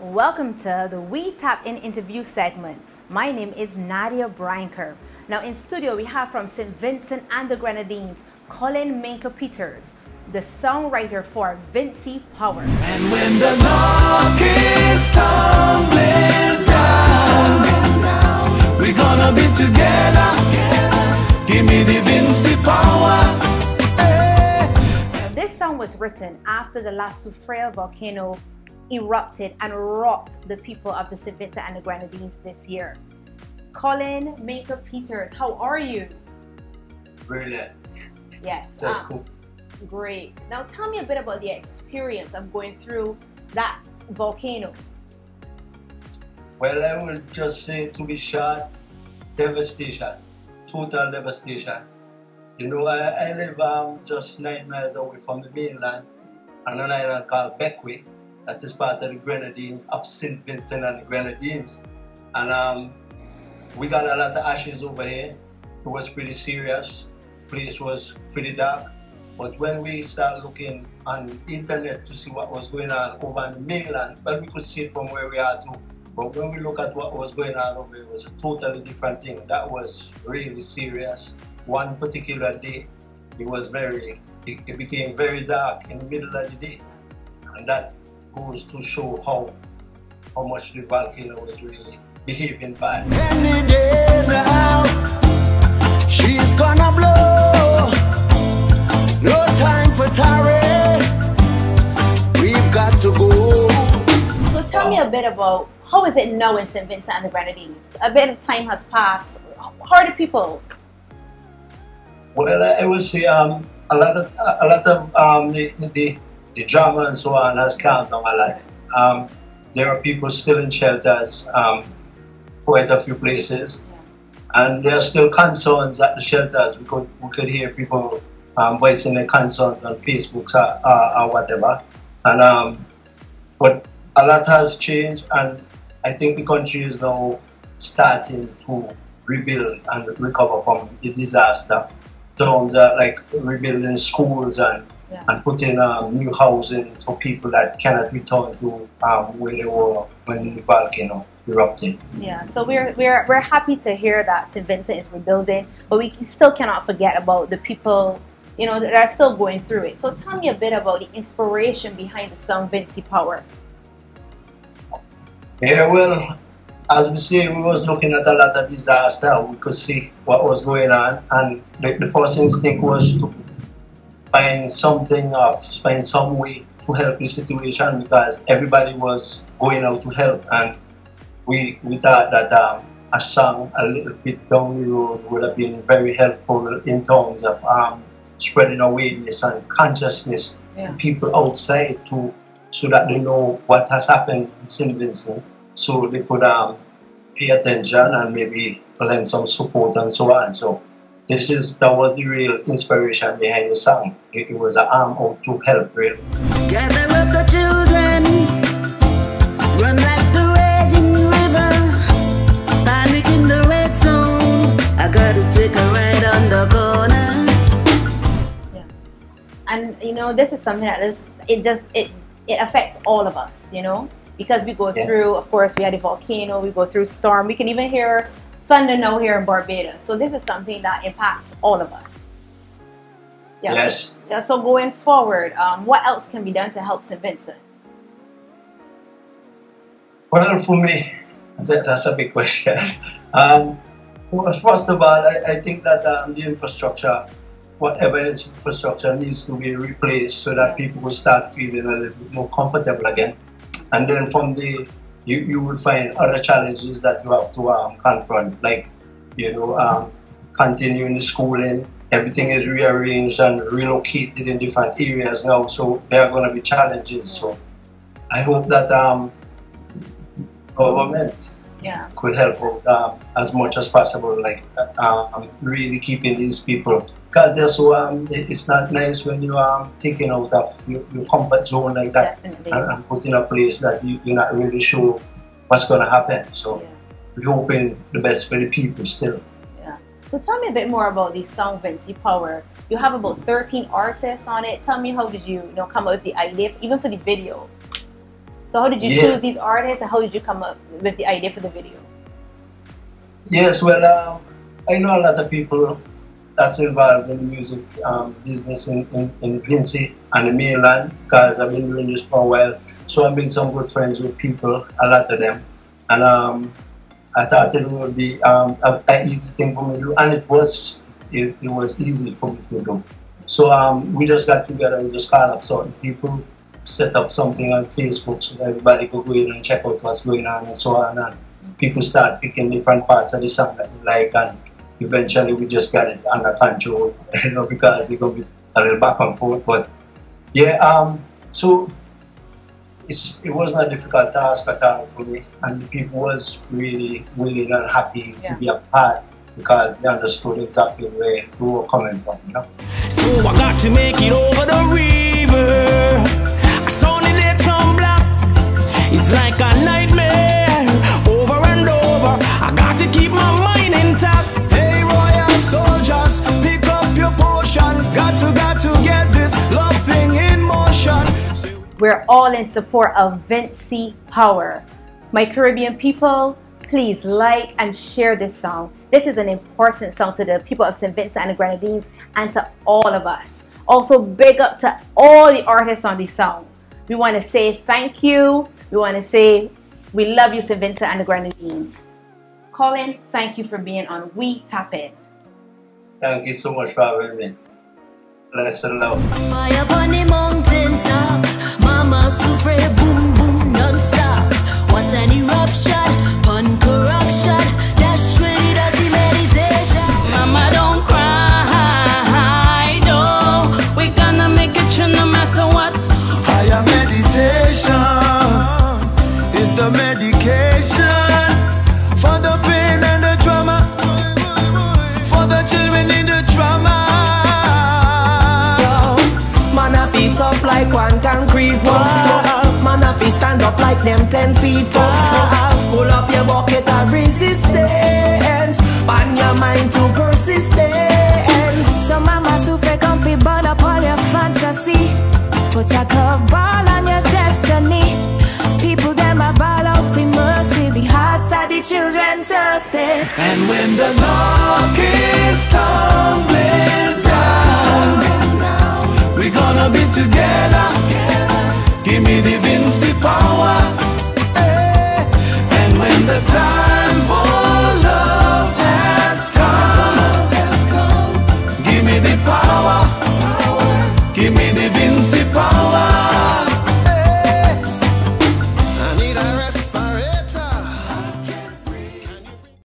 Welcome to the Wi Tap iN interview segment. My name is Nadia Brancker. Now in studio we have from St. Vincent and the Grenadines, Colin Minkah Peters, the songwriter for Vincy Power. And when the knock is tumbling down, we're gonna be together. Give me the Vincy Power. This song was written after the last Soufrière volcano erupted and rocked the people of the. Vincent and the Grenadines this year. Colin Minkah Peters, how are you? Brilliant. Yes. Just ah, cool. Great. Now tell me a bit about the experience of going through that volcano. Well, I will just say to be short, devastation, total devastation. You know, I, I live um, just nine miles away from the mainland on an island called Bequia, that is part of the Grenadines of St. Vincent and the Grenadines. And um, we got a lot of ashes over here. It was pretty serious. Place was pretty dark. But when we start looking on the internet to see what was going on over on the mainland, well, we could see it from where we are too. But when we look at what was going on over here, it was a totally different thing. That was really serious. One particular day, it was very, it, it became very dark in the middle of the day. And that goes to show how, how much the volcano was really behaving bad. Any day now, she's gonna blow. No time for tarry. We've got to go. So tell me a bit about how is it now in St. Vincent and the Grenadines? A bit of time has passed. How are the people? Well, I would say um, a lot of a lot of um, the, the the drama and so on has calmed down a lot. Um, there are people still in shelters, um, quite a few places, and there are still concerns at the shelters. We could we could hear people um, voicing their concerns on Facebook or, or, or whatever, and um, but a lot has changed, and I think the country is now starting to rebuild and recover from the disaster terms like rebuilding schools and Yeah. and putting um, new housing for people that cannot return to um, where they were when the volcano erupted. Yeah. So we're we're we're happy to hear that St. Vincent is rebuilding, but we still cannot forget about the people, you know, that are still going through it. So tell me a bit about the inspiration behind the song Vincy Power. Yeah, well, as we say, we was looking at a lot of disaster. We could see what was going on, and the, the first instinct was to find something or find some way to help the situation because everybody was going out to help, and we we thought that um, a song a little bit down the road would have been very helpful in terms of um, spreading awareness and consciousness Yeah. to people outside to so that they know what has happened in St. Vincent, so they could um, pay attention and maybe lend some support and so on. So this is that was the real inspiration behind the song. It, it was an arm out to help, really. Gather up the children, run like the raging river, panic in the red zone. I gotta take a ride on the corner. And you know, this is something that is it just it it affects all of us, you know, because we go Yeah. through. Of course, we had a volcano. We go through storm. We can even hear thunder now here in Barbados. So this is something that impacts all of us. Yeah. Yes. Yeah, so going forward, um, what else can be done to help St. Vincent? Well, for me, that, that's a big question. Um, well, first of all, I, I think that um, the infrastructure, whatever is infrastructure, needs to be replaced so that people will start feeling a little bit more comfortable again. And then from the, you, you will find other challenges that you have to um, confront, like, you know, um, continuing the schooling. Everything is rearranged and relocated in different areas now, so there are going to be challenges. So I hope that um, government Yeah. could help out um, as much as possible, like um, really keeping these people. Because they're so, um, it's not nice when you are um, taken out of your, your comfort zone like that Definitely. and, and put in a place that you, you're not really sure what's going to happen. So Yeah. we're hoping the best for the people still. Yeah. So tell me a bit more about the song Vincy Power. You have about 13 artists on it. Tell me how did you, you know, come up with the idea, even for the video. So So how did you Yeah. choose these artists and how did you come up with the idea for the video? Yes, well, um, I know a lot of people that's involved in the music um, business in, in, in Vincy and the mainland because I've been doing this for a while. So I made some good friends with people, a lot of them. And um, I thought it would be um, a, a easy thing for me to do, and it was. It, it was easy for me to do. So um, we just got together and just called up certain people, set up something on Facebook so everybody could go in and check out what's going on and so on. And people start picking different parts of the song that they like, and eventually we just got it under control, you know, because it could be a little back and forth. But yeah, um, so it's, it wasn't a difficult task at all for me, and the people was really willing and happy Yeah. to be a part because they understood exactly where we were coming from, you know. So I got to make it over the river. I saw the day black. It's like a nightmare We're all in support of Vincy Power. My Caribbean people, please like and share this song. This is an important song to the people of St. Vincent and the Grenadines and to all of us. Also, big up to all the artists on this song. We want to say thank you. We want to say we love you, St. Vincent and the Grenadines. Colin, thank you for being on Wi Tap iN. Thank you so much for having me. Bless and love. The mountain top. Mama Soufre boom boom non-stop. What an eruption, like one concrete wall. Man a feet stand up like them ten feet tall. Pull up your bucket of resistance. Ban your mind to persistence. So Mama Soufre comfy burn up all your fantasy. Put a curveball on your destiny. People them a ball out for mercy. The hearts of the children thirsty. And when the knock is tumbling power.